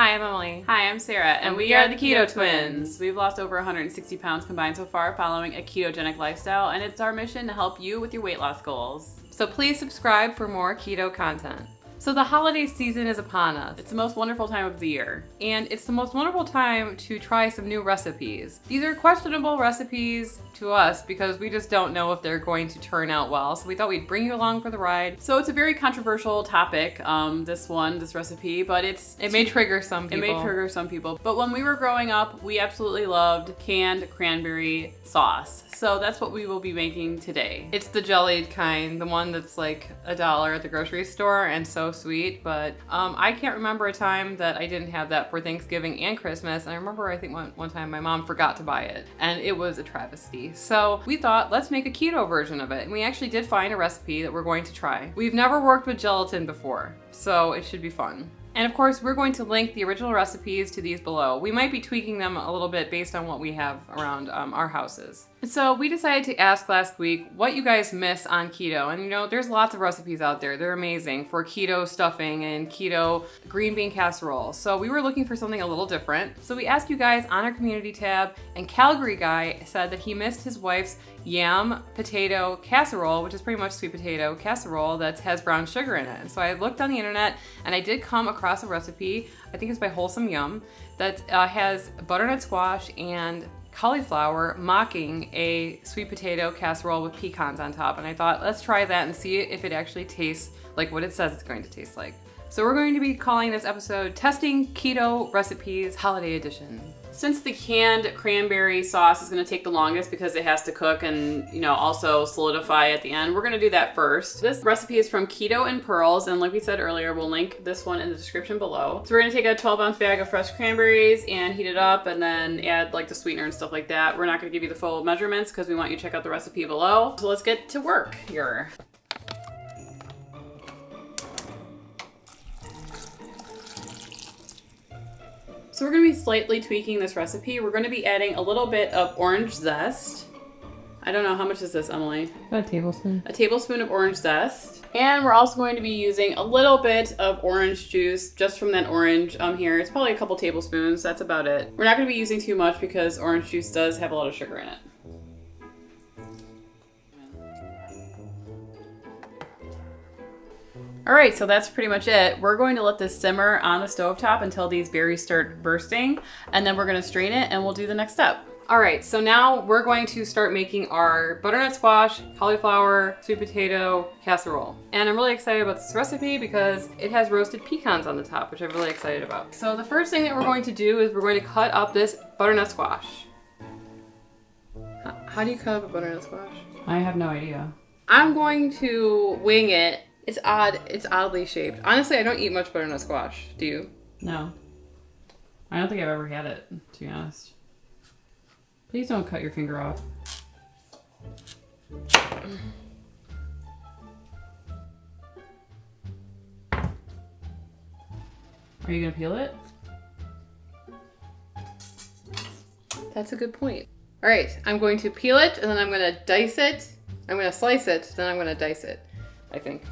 Hi, I'm Emily. Hi, I'm Sarah, and, we, are the Keto, Twins. We've lost over 160 pounds combined so far following a ketogenic lifestyle, and it's our mission to help you with your weight loss goals. So please subscribe for more keto content. So the holiday season is upon us. It's the most wonderful time of the year. and it's the most wonderful time to try some new recipes. These are questionable recipes to us because we just don't know if they're going to turn out well. So we thought we'd bring you along for the ride. So it's a very controversial topic, um, this one, this recipe, but it's It may trigger some people. it may trigger some people. But when we were growing up, we absolutely loved canned cranberry sauce. So that's what we will be making today. It's the jellied kind, the one that's like a dollar at the grocery store and so sweet. But um, I can't remember a time that I didn't have that for Thanksgiving and Christmas. And I remember I think one, one time my mom forgot to buy it and it was a travesty. So we thought, let's make a keto version of it. And we actually did find a recipe that we're going to try. We've never worked with gelatin before, so it should be fun. And of course, we're going to link the original recipes to these below. We might be tweaking them a little bit based on what we have around um, our houses. So we decided to ask last week what you guys miss on keto. And you know, there's lots of recipes out there. They're amazing for keto stuffing and keto green bean casserole. So we were looking for something a little different. So we asked you guys on our community tab, and Calgary Guy said that he missed his wife's yam potato casserole, which is pretty much sweet potato casserole that has brown sugar in it. And so I looked on the internet and I did come across a recipe, I think it's by Wholesome Yum, that uh, has butternut squash and cauliflower mocking a sweet potato casserole with pecans on top. And I thought, let's try that and see if it actually tastes like what it says it's going to taste like. So we're going to be calling this episode Testing Keto Recipes Holiday Edition. Since the canned cranberry sauce is going to take the longest because it has to cook and, you know, also solidify at the end, we're going to do that first. This recipe is from Keto in Pearls, and like we said earlier, we'll link this one in the description below. So we're going to take a 12 ounce bag of fresh cranberries and heat it up and then add like the sweetener and stuff like that. We're not going to give you the full measurements because we want you to check out the recipe below. So let's get to work here. So we're gonna be slightly tweaking this recipe. We're gonna be adding a little bit of orange zest. I don't know, how much is this, Emily? About a tablespoon. A tablespoon of orange zest. And we're also going to be using a little bit of orange juice just from that orange um, here. It's probably a couple tablespoons, that's about it. We're not gonna be using too much because orange juice does have a lot of sugar in it. All right, so that's pretty much it. We're going to let this simmer on the stovetop until these berries start bursting, and then we're gonna strain it and we'll do the next step. All right, so now we're going to start making our butternut squash, cauliflower, sweet potato casserole. And I'm really excited about this recipe because it has roasted pecans on the top, which I'm really excited about. So the first thing that we're going to do is we're going to cut up this butternut squash. How do you cut up a butternut squash? I have no idea. I'm going to wing it. It's odd, it's oddly shaped. Honestly, I don't eat much butternut squash. Do you? No. I don't think I've ever had it, to be honest. Please don't cut your finger off. Are you gonna peel it? That's a good point. All right, I'm going to peel it and then I'm going to dice it. I'm going to slice it, then I'm going to dice it, I think.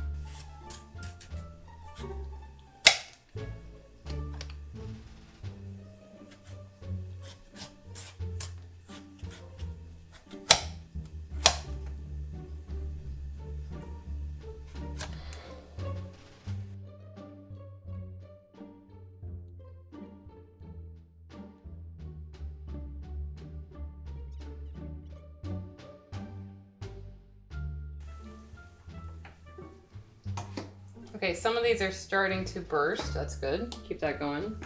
Okay, some of these are starting to burst. That's good. Keep that going.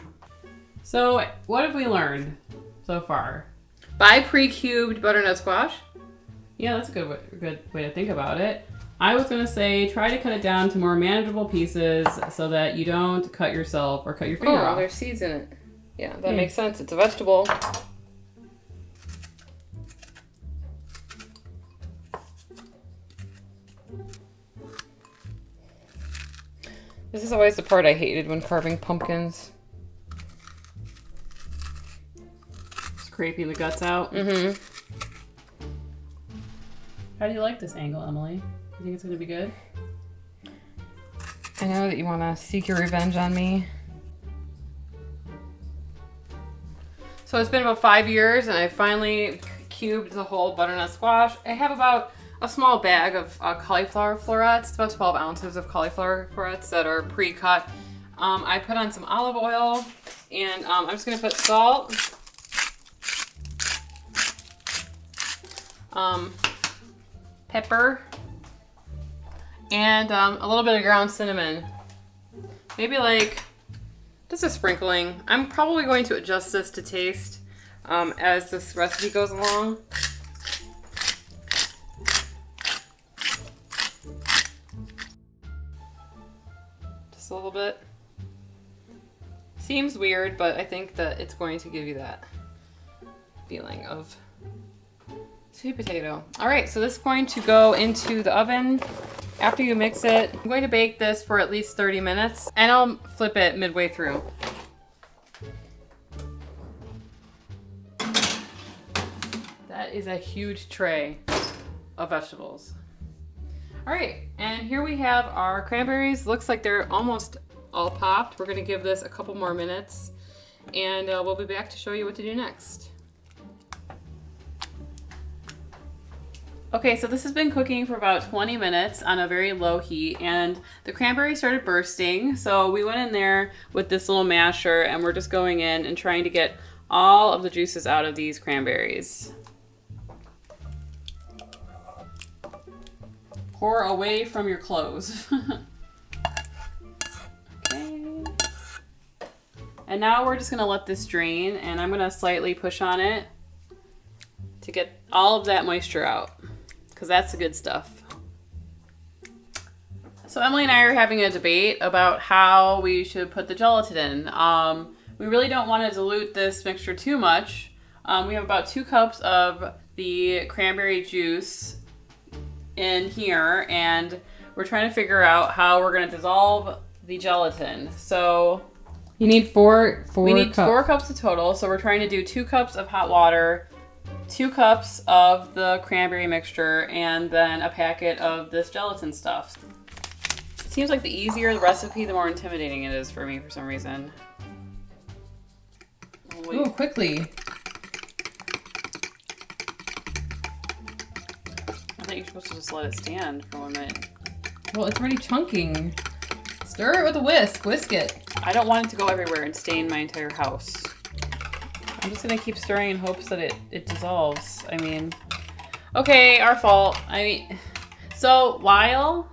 So, what have we learned so far? Buy pre-cubed butternut squash. Yeah, that's a good way, good way to think about it. I was gonna say try to cut it down to more manageable pieces so that you don't cut yourself or cut your finger Oh, off. there's seeds in it. Yeah, that Yeah. makes sense. It's a vegetable. This is always the part I hated when carving pumpkins. Scraping the guts out. Mm-hmm. How do you like this angle, Emily? You think it's gonna be good? I know that you want to seek your revenge on me. So it's been about five years and I finally cubed the whole butternut squash. I have about a small bag of uh, cauliflower florets. It's about 12 ounces of cauliflower florets that are pre-cut. Um, I put on some olive oil and um, I'm just gonna put salt, um, pepper, and um, a little bit of ground cinnamon. Maybe like just a sprinkling. I'm probably going to adjust this to taste um, as this recipe goes along. Bit. Seems weird, but I think that it's going to give you that feeling of sweet potato. All right, so this is going to go into the oven after you mix it. I'm going to bake this for at least 30 minutes and I'll flip it midway through. That is a huge tray of vegetables. All right, and here we have our cranberries. Looks like they're almost all popped. We're gonna give this a couple more minutes and uh, we'll be back to show you what to do next. Okay, so this has been cooking for about 20 minutes on a very low heat and the cranberry started bursting. So we went in there with this little masher and we're just going in and trying to get all of the juices out of these cranberries. Pour away from your clothes. okay. And now we're just gonna let this drain and I'm gonna slightly push on it to get all of that moisture out because that's the good stuff. So Emily and I are having a debate about how we should put the gelatin in. Um, we really don't want to dilute this mixture too much. Um, we have about two cups of the cranberry juice in here and we're trying to figure out how we're going to dissolve the gelatin. So you need four, four we need cup. four cups of total. So we're trying to do two cups of hot water two cups of the cranberry mixture and then a packet of this gelatin stuff. It seems like the easier the recipe, the more intimidating it is for me for some reason. Oh, quickly. I thought you were supposed to just let it stand for one minute. Well, it's already chunking. Stir it with a whisk. Whisk it. I don't want it to go everywhere and stain my entire house. I'm just gonna keep stirring in hopes that it, it dissolves. I mean, okay, our fault. I mean, so while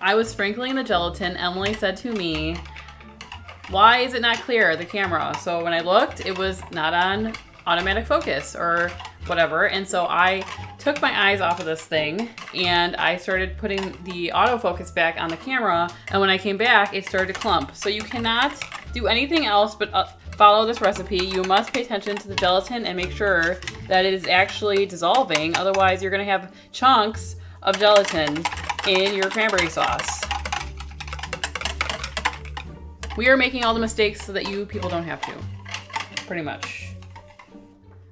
I was sprinkling the gelatin, Emily said to me, why is it not clear, the camera? So when I looked, it was not on automatic focus or whatever. And so I took my eyes off of this thing and I started putting the autofocus back on the camera. And when I came back, it started to clump. So you cannot do anything else but uh, follow this recipe, you must pay attention to the gelatin and make sure that it is actually dissolving. Otherwise, you're going to have chunks of gelatin in your cranberry sauce. We are making all the mistakes so that you people don't have to. Pretty much.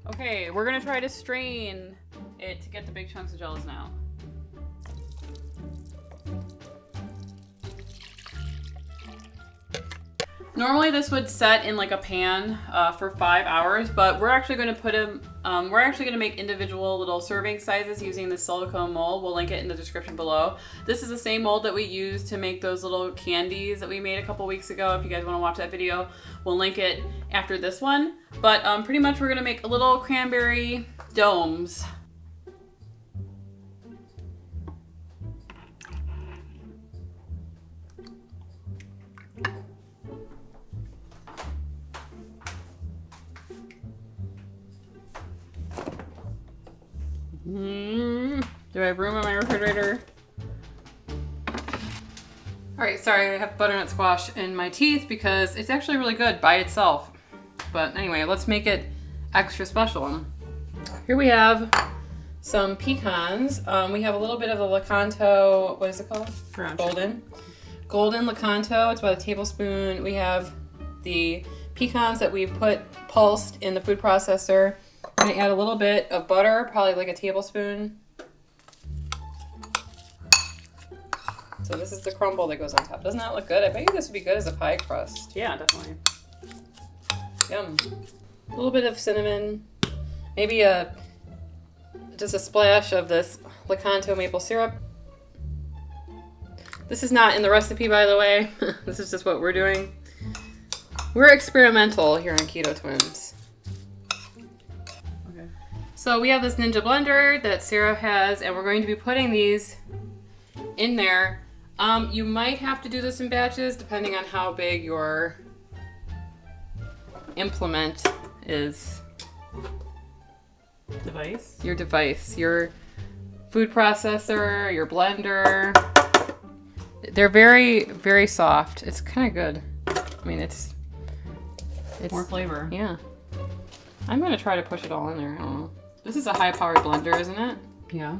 Okay, we're to try to strain it to get the big chunks of gelatin out. Normally this would set in like a pan uh, for five hours, but we're actually going to put them, um, we're actually going to make individual little serving sizes using the silicone mold. We'll link it in the description below. This is the same mold that we used to make those little candies that we made a couple weeks ago. If you guys want to watch that video, we'll link it after this one. But um, pretty much we're going to make little cranberry domes do I have room in my refrigerator? All right, sorry, I have butternut squash in my teeth because it's actually really good by itself. But anyway, let's make it extra special. Here we have some pecans. Um, we have a little bit of the Lakanto, what is it called? Golden. Golden Lakanto, it's about a tablespoon. We have the pecans that we've put pulsed in the food processor. I'm gonna add a little bit of butter, probably like a tablespoon. So this is the crumble that goes on top. Doesn't that look good? I bet you this would be good as a pie crust. Yeah, definitely. Yum. A little bit of cinnamon, maybe a just a splash of this Lakanto maple syrup. This is not in the recipe, by the way. this is just what we're doing. We're experimental here on Keto Twins. Okay. So we have this Ninja blender that Sarah has, and we're going to be putting these in there. Um, you might have to do this in batches, depending on how big your implement is. Device. Your device, your food processor, your blender. They're very, very soft. It's kind of good. I mean, it's it's More flavor. yeah. I'm gonna try to push it all in there. I don't know. This is a high-powered blender, isn't it? Yeah.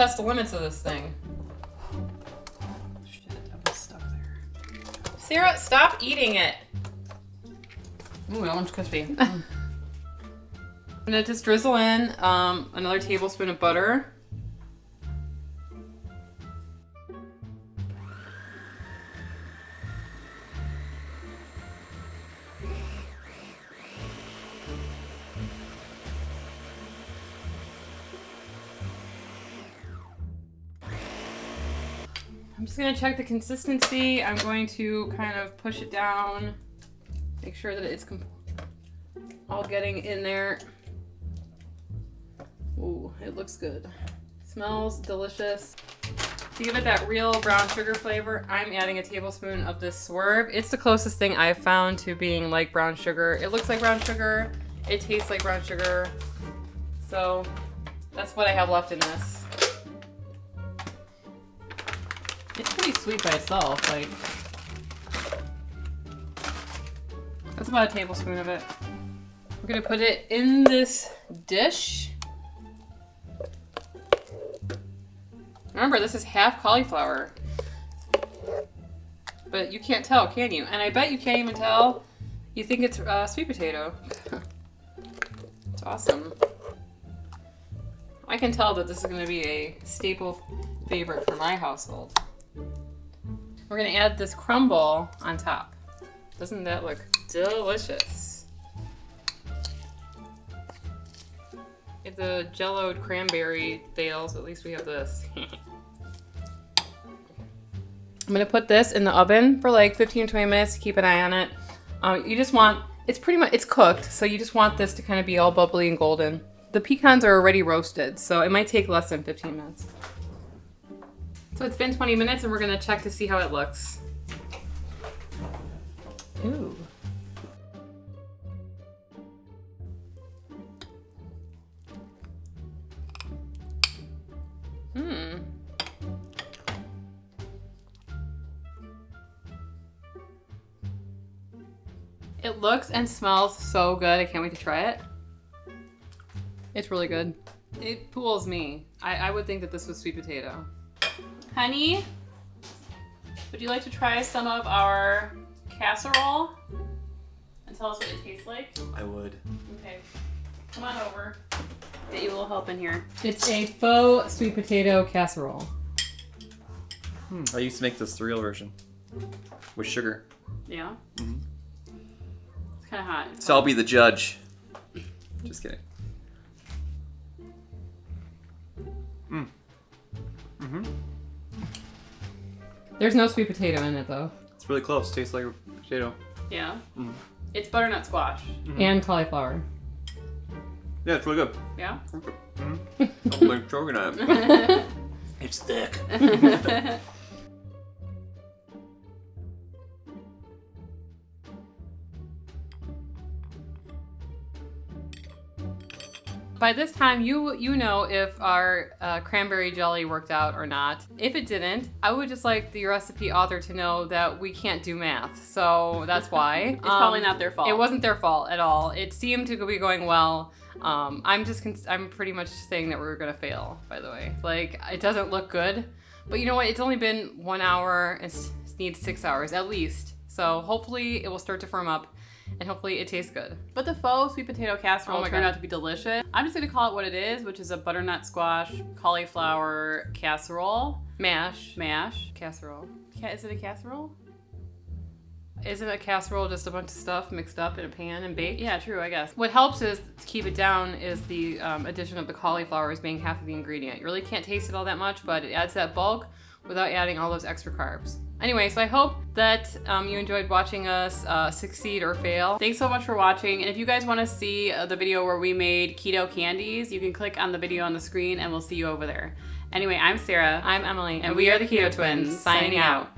Test the limits of this thing. Shit, I was stuck there. Sarah, stop eating it. Ooh, that one's crispy. I'm gonna just drizzle in um, another tablespoon of butter. Just gonna check the consistency. I'm going to kind of push it down, make sure that it's all getting in there. Ooh, it looks good. Smells delicious. To give it that real brown sugar flavor, I'm adding a tablespoon of this swerve. It's the closest thing I've found to being like brown sugar. It looks like brown sugar. It tastes like brown sugar. So that's what I have left in this. Sweet by itself. Like that's about a tablespoon of it. We're gonna put it in this dish. Remember, this is half cauliflower. But you can't tell, can you? And I bet you can't even tell. You think it's uh, sweet potato. it's awesome. I can tell that this is going to be a staple favorite for my household. We're to add this crumble on top. Doesn't that look delicious? If the jelloed cranberry fails, at least we have this. I'm gonna put this in the oven for like 15 20 minutes keep an eye on it. Um, you just want, it's pretty much, it's cooked, so you just want this to kind of be all bubbly and golden. The pecans are already roasted, so it might take less than 15 minutes. So it's been 20 minutes and we're gonna check to see how it looks. Ooh. Hmm. It looks and smells so good. I can't wait to try it. It's really good. It fools me. I, I would think that this was sweet potato. Honey, would you like to try some of our casserole? And tell us what it tastes like? I would. Okay. Come on over. Get you a little help in here. It's a faux sweet potato casserole. I used to make this the real version with sugar. Yeah? Mhm. It's kind of hot. So I'll be the judge. Just kidding. Mm. Mm-hmm. There's no sweet potato in it though. It's really close. Tastes like a potato. Yeah? Mhm. It's butternut squash. And cauliflower. Yeah, it's really good. Yeah? Mm-hmm. I'm like choking on it. It's thick. By this time, you you know if our uh, cranberry jelly worked out or not. If it didn't, I would just like the recipe author to know that we can't do math, so that's why. It's probably not their fault. It wasn't their fault at all. It seemed to be going well. Um, I'm just I'm pretty much saying that we are gonna fail. By the way, like it doesn't look good, but you know what? It's only been one hour. It needs six hours at least. So hopefully it will start to firm up, and hopefully it tastes good. But the faux sweet potato casserole Oh turned God. out to be delicious. I'm just gonna call it what it is, which is a butternut squash cauliflower casserole Mash mash. casserole. Ca- Is it a casserole? Isn't a casserole just a bunch of stuff mixed up in a pan and baked? Yeah, true, I guess. What helps is to keep it down is the um, addition of the cauliflower as being half of the ingredient. You really can't taste it all that much, but it adds that bulk without adding all those extra carbs. Anyway, so I hope that um, you enjoyed watching us uh, succeed or fail. Thanks so much for watching. And if you guys want to see uh, the video where we made keto candies, you can click on the video on the screen and we'll see you over there. Anyway, I'm Sarah. I'm Emily, and we are the Keto Twins, signing out.